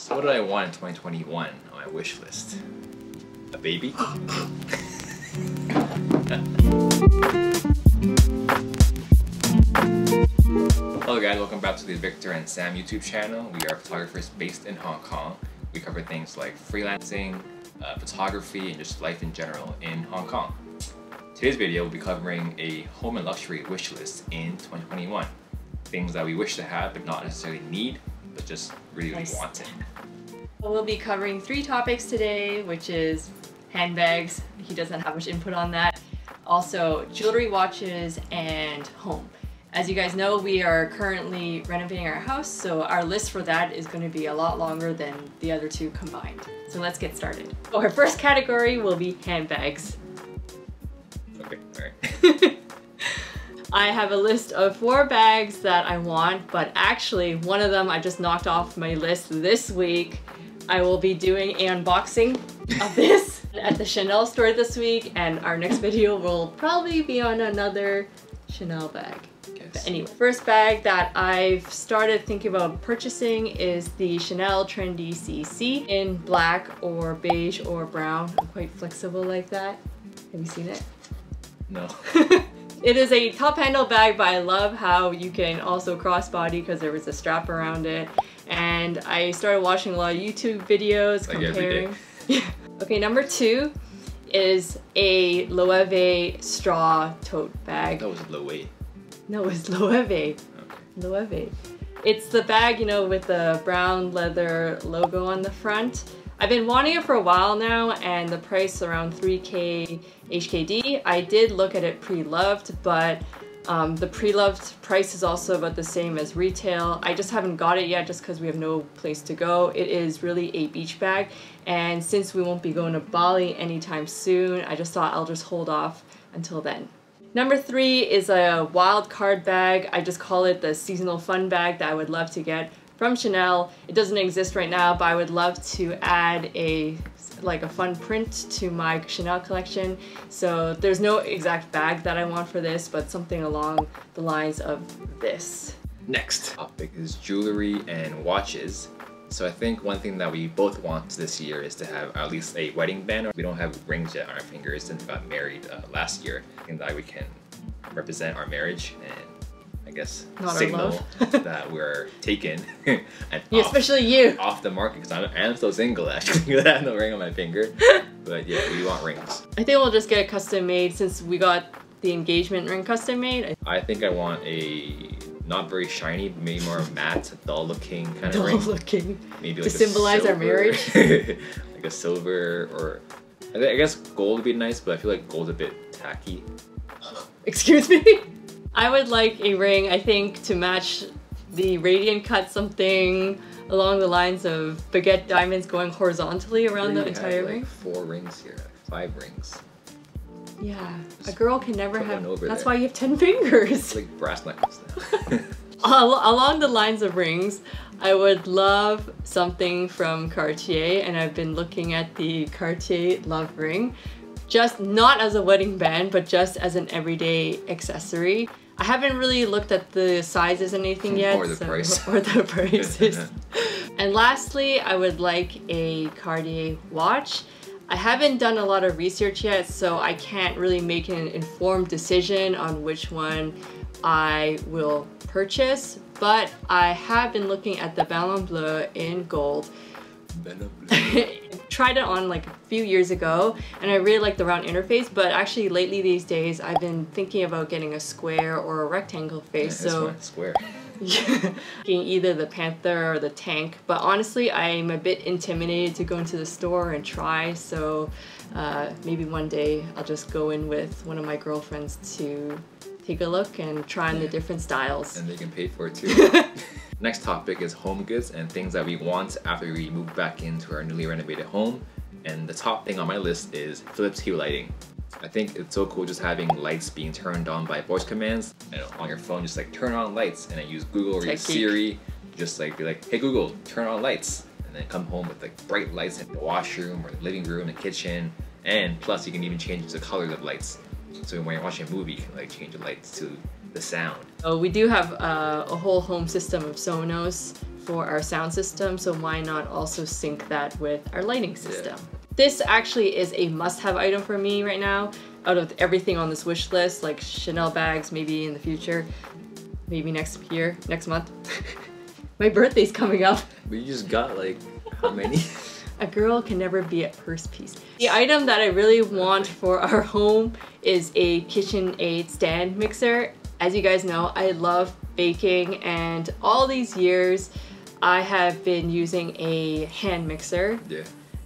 So what did I want in 2021 on my wish list? A baby? Hello guys, welcome back to the Victor and Sam YouTube channel. We are photographers based in Hong Kong. We cover things like freelancing, uh, photography, and just life in general in Hong Kong. Today's video will be covering a home and luxury wish list in 2021. Things that we wish to have but not necessarily need, but just really, really Nice. want it. We'll be covering three topics today, which is handbags. He doesn't have much input on that. Also, jewelry, watches, and home. As you guys know, we are currently renovating our house, so our list for that is going to be a lot longer than the other two combined. So let's get started. Our first category will be handbags. Okay, alright. I have a list of four bags that I want, but actually one of them I just knocked off my list this week. I will be doing an unboxing of this at the Chanel store this week, and our next video will probably be on another Chanel bag. Yes. Anyway, first bag that I've started thinking about purchasing is the Chanel Trendy CC in black or beige or brown. I'm quite flexible like that. Have you seen it? No. It is a top handle bag, but I love how you can also crossbody because there was a strap around it. And I started watching a lot of YouTube videos Like comparing. Okay, number two is a Loewe straw tote bag. That was Loewe. No, it's Loewe. Okay. Loewe. It's the bag, you know, with the brown leather logo on the front. I've been wanting it for a while now and the price around 3k HKD. I did look at it pre-loved, but um, the pre-loved price is also about the same as retail. I just haven't got it yet just because we have no place to go. It is really a beach bag and since we won't be going to Bali anytime soon, I just thought I'll just hold off until then. Number three is a wild card bag. I just call it the seasonal fun bag that I would love to get from Chanel. It doesn't exist right now, but I would love to add a like a fun print to my Chanel collection. So there's no exact bag that I want for this, but something along the lines of this. Next topic is jewelry and watches. So I think one thing that we both want this year is to have at least a wedding band. We don't have rings yet on our fingers since we got married uh, last year. And that we can represent our marriage and I guess Not signal love. that we're taken and Yeah, off, especially you. off the market because I'm, I'm still single actually. I have no ring on my finger. But yeah, we want rings. I think we'll just get it custom made since we got the engagement ring custom made. I think I want a not very shiny, maybe more matte, dull looking kind of ring. Dull looking. maybe To like a symbolize our marriage? like a silver or I guess gold would be nice, but I feel like gold's a bit tacky. Excuse me? I would like a ring, I think, to match the radiant cut something along the lines of baguette diamonds going horizontally around the entire like ring. four rings here, five rings. Yeah, a girl can never have. That's there. why you have 10 fingers. It's like brass knuckles now. Al- along the lines of rings, I would love something from Cartier, and I've been looking at the Cartier Love Ring, just not as a wedding band, but just as an everyday accessory. I haven't really looked at the sizes and anything mm, yet, Or the so- price. or the prices. and lastly, I would like a Cartier watch. I haven't done a lot of research yet, so I can't really make an informed decision on which one I will purchase, but I have been looking at the Ballon Bleu in gold. Tried it on like a few years ago and I really like the round interface, but actually lately these days I've been thinking about getting a square or a rectangle face. this so square. Getting either the panther or the tank but honestly i'm a bit intimidated to go into the store and try so uh, maybe one day i'll just go in with one of my girlfriends to take a look and try on the different styles And they can pay for it too. Next topic is home goods and things that we want after we move back into our newly renovated home. And the top thing on my list is Philips Hue lighting. I think it's so cool just having lights being turned on by voice commands and on your phone just like turn on lights and then use Google or use. Siri just like be like hey Google turn on lights and then come home with like bright lights in the washroom or the living room the kitchen and plus you can even change the colors of lights so when you're watching a movie you can like change the lights to the sound So we do have uh, a whole home system of Sonos for our sound system, so why not also sync that with our lighting system? Yeah. This actually is a must-have item for me right now. Out of everything on this wish list, like Chanel bags, maybe in the future, maybe next year, next month. My birthday's coming up. But you just got like how many? A girl can never be at first piece. The item that I really want for our home is a KitchenAid stand mixer. As you guys know, I love baking and all these years I have been using a hand mixer. Yeah.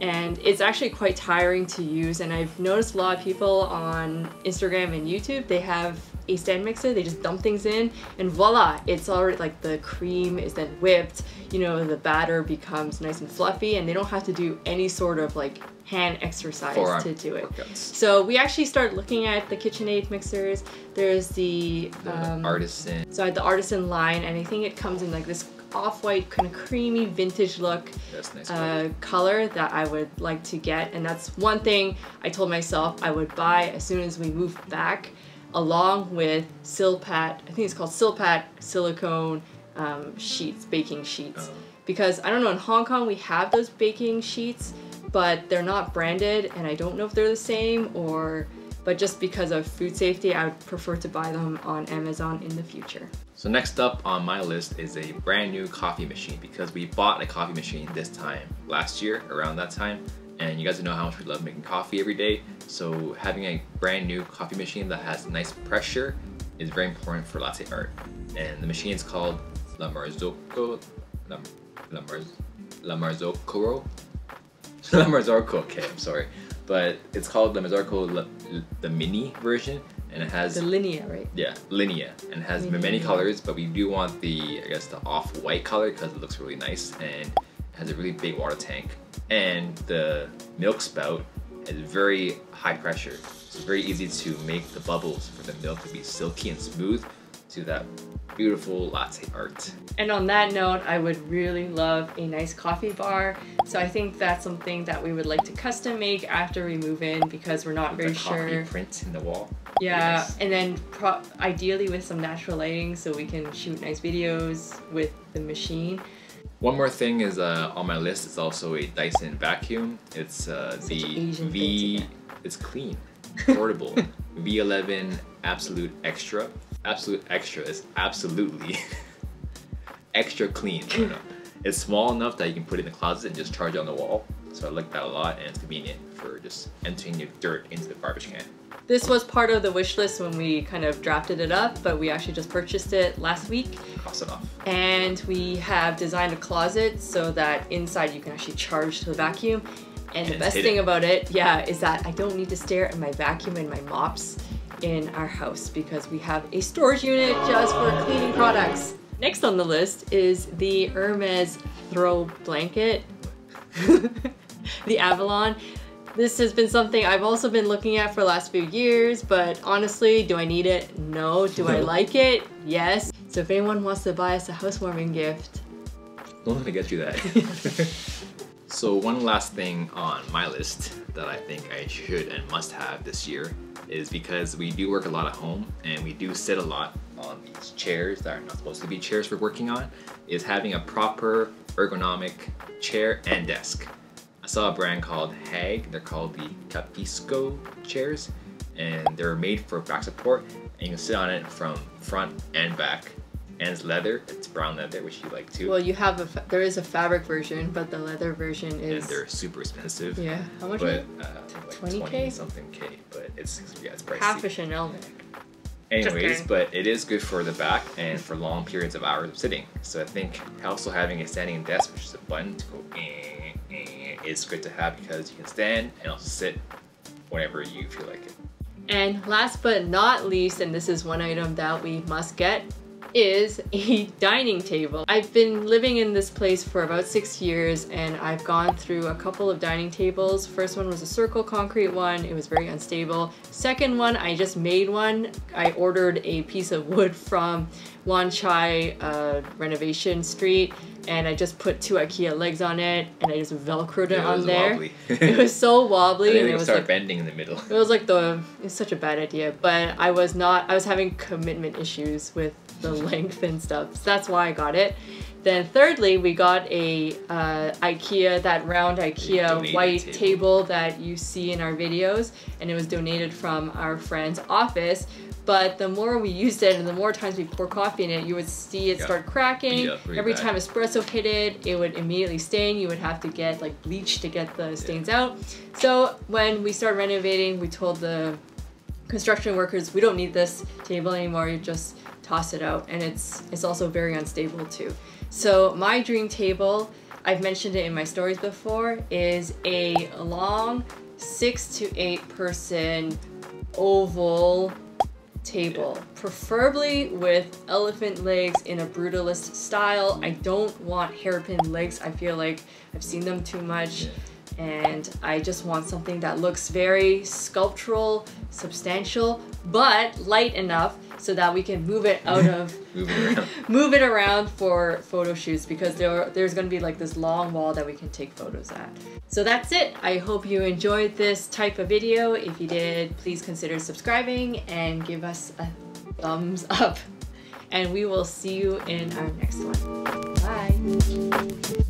And it's actually quite tiring to use and I've noticed a lot of people on Instagram and YouTube, they have a stand mixer, they just dump things in and voila, it's already like the cream is then whipped, you know, the batter becomes nice and fluffy and they don't have to do any sort of like hand exercise Forearm to do it. Workouts. So we actually started looking at the KitchenAid mixers. There's the, the um, Artisan. So I had the Artisan line and I think it comes in like this off-white kind of creamy vintage look nice uh, color that I would like to get and that's one thing I told myself I would buy as soon as we moved back along with Silpat, I think it's called Silpat silicone um, sheets, baking sheets. Oh. Because I don't know, in Hong Kong we have those baking sheets, but they're not branded and I don't know if they're the same or, but just because of food safety, I would prefer to buy them on Amazon in the future. So next up on my list is a brand new coffee machine because we bought a coffee machine this time last year around that time and you guys know how much we love making coffee every day so having a brand new coffee machine that has nice pressure is very important for latte art. And the machine is called La Marzocco La, La, Marz, La Marzocco. La Marzocco okay I'm sorry. But it's called the Marzocco La, the mini version and it has the Linea, right? Yeah, Linea, and it has Linea. many colors, but we do want the I guess the off-white color because it looks really nice and has a really big water tank. And the milk spout is very high pressure. So it's very easy to make the bubbles for the milk to be silky and smooth to that beautiful latte art. And on that note, I would really love a nice coffee bar. So I think that's something that we would like to custom make after we move in because we're not with very sure. print in the wall. Yeah, and then ideally with some natural lighting so we can shoot nice videos with the machine. One more thing is uh, on my list is also a Dyson vacuum. It's uh, the V. It's clean, portable. V11 Absolute Extra. Absolute Extra is absolutely extra clean. It's small enough that you can put it in the closet and just charge it on the wall. So I like that a lot and it's convenient for just emptying your dirt into the garbage can. This was part of the wish list when we kind of drafted it up, but we actually just purchased it last week. Cost enough. And we have designed a closet so that inside you can actually charge the vacuum. And, and the best thing about it, yeah, is that I don't need to stare at my vacuum and my mops in our house because we have a storage unit just for cleaning products. Next on the list is the Hermes throw blanket. the Avalon. This has been something I've also been looking at for the last few years, but honestly, do I need it? No. Do I like it? Yes. So if anyone wants to buy us a housewarming gift, I'm gonna get you that. so one last thing on my list that I think I should and must have this year is because we do work a lot at home and we do sit a lot on these chairs that are not supposed to be chairs for working on, is having a proper ergonomic chair and desk saw a brand called Hag. They're called the Capisco chairs, and they're made for back support, and you can sit on it from front and back. And it's leather. It's brown leather, which you like too. Well, you have a there is a fabric version, but the leather version is. And they're super expensive. Yeah, how much? But uh, like 20 something k. But it's yeah, it's pricey. Half a Chanel bag. Anyways, but it is good for the back and for long periods of hours of sitting. So I think also having a standing desk, which is a button to go eh, eh, is good to have because you can stand and also sit whenever you feel like it. And last but not least, and this is one item that we must get, is a dining table. I've been living in this place for about six years and I've gone through a couple of dining tables. First one was a circle concrete one. It was very unstable. Second one, I just made one. I ordered a piece of wood from Wan Chai uh, Renovation Street and I just put two IKEA legs on it and I just velcroed it, on there. it was so wobbly and, and it was start like, bending in the middle. It was like the it's such a bad idea, but I was not I was having commitment issues with the length and stuff. So that's why I got it. Then thirdly, we got a uh, IKEA, that round IKEA white table. table that you see in our videos, and it was donated from our friend's office. But the more we used it and the more times we pour coffee in it, you would see it Yeah. start cracking. Yeah, Every bad. time espresso hit it, it would immediately stain. You would have to get like bleach to get the stains out. So when we started renovating, we told the construction workers we don't need this table anymore. You just toss it out, and it's it's also very unstable too. So my dream table, I've mentioned it in my stories before, is a long six to eight person oval table, preferably with elephant legs in a brutalist style. I don't want hairpin legs. I feel like I've seen them too much. And I just want something that looks very sculptural, substantial, but light enough so that we can move it out of Moving around. move it around for photo shoots because there there's going to be like this long wall that we can take photos at. So that's it. I hope you enjoyed this type of video. If you did, please consider subscribing and give us a thumbs up. And we will see you in our next one. Bye.